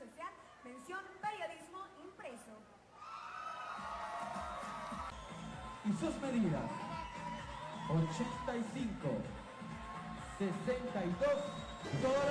Social, mención Periodismo Impreso. Y sus medidas, 85, 62, todo